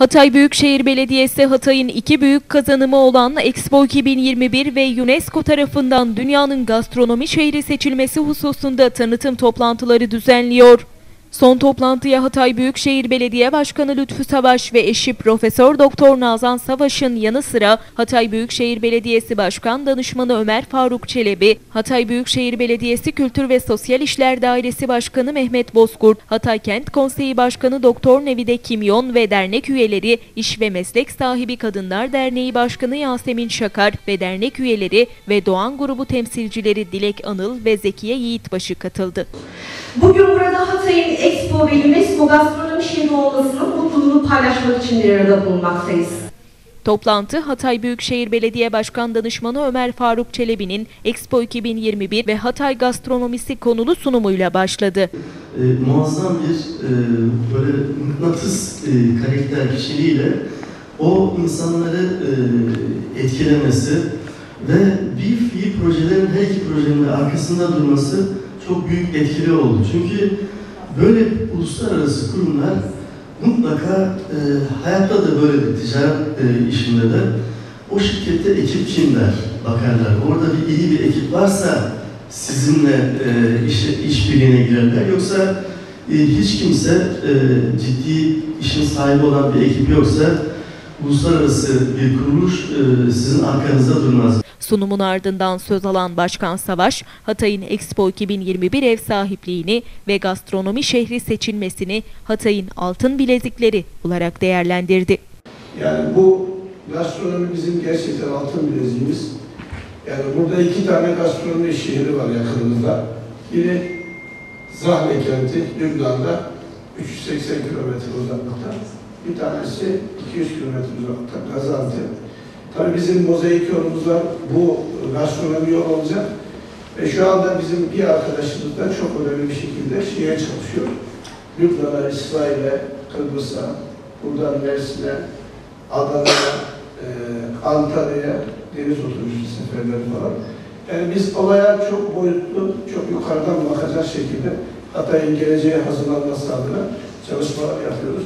Hatay Büyükşehir Belediyesi Hatay'ın iki büyük kazanımı olan Expo 2021 ve UNESCO tarafından dünyanın gastronomi şehri seçilmesi hususunda tanıtım toplantıları düzenliyor. Son toplantıya Hatay Büyükşehir Belediye Başkanı Lütfü Savaş ve eşi Profesör Doktor Nazan Savaş'ın yanı sıra Hatay Büyükşehir Belediyesi Başkan Danışmanı Ömer Faruk Çelebi, Hatay Büyükşehir Belediyesi Kültür ve Sosyal İşler Dairesi Başkanı Mehmet Bozkurt, Hatay Kent Konseyi Başkanı Doktor Nevide Kimyon ve dernek üyeleri, İş ve Meslek Sahibi Kadınlar Derneği Başkanı Yasemin Şakar ve dernek üyeleri ve Doğan Grubu temsilcileri Dilek Anıl ve Zekiye Yiğitbaşı katıldı. Bugün burada Hatay'ın Expo ve UNESCO gastronomi şehri olmasının mutluluğunu paylaşmak için bir arada bulunmaktayız. Toplantı Hatay Büyükşehir Belediye Başkan Danışmanı Ömer Faruk Çelebi'nin Expo 2021 ve Hatay gastronomisi konulu sunumuyla başladı. e, muazzam bir e, böyle mıknatıs e, karakter kişiliğiyle o insanları e, etkilemesi ve bir fiil projelerin her iki projenin arkasında durması çok büyük etkili oldu. Çünkü böyle uluslararası kurumlar mutlaka e, hayatta da böyle bir ticaret e, işinde de o şirkette ekip kimler bakarlar. Orada bir iyi bir ekip varsa sizinle e, iş, işbirliğine girerler. Yoksa e, hiç kimse e, ciddi işin sahibi olan bir ekip yoksa uluslararası bir kuruluş e, sizin arkanızda durmaz. Sunumun ardından söz alan Başkan Savaş, Hatay'ın Expo 2021 ev sahipliğini ve gastronomi şehri seçilmesini Hatay'ın altın bilezikleri olarak değerlendirdi. Yani bu gastronomi bizim gerçekten altın bileziğimiz. Yani burada iki tane gastronomi şehri var yakınımızda. Biri Zahme kenti, Lübnan'da 380 kilometre uzaklıkta. Bir tanesi 200 kilometre uzaklıkta, Gaziantep. Tabii bizim mozaik yolumuz var, bu gastronomi yol olacak. Ve şu anda bizim bir arkadaşımız da çok önemli bir şekilde şeye çalışıyor. Lübnan'a, İsrail'e, Kıbrıs'a, buradan Mersin'e, Adana'ya, e, Antalya'ya deniz otobüsü seferleri falan. Yani biz olaya çok boyutlu, çok yukarıdan bakacak şekilde Hatay'ın geleceğe hazırlanması adına çalışmalar yapıyoruz.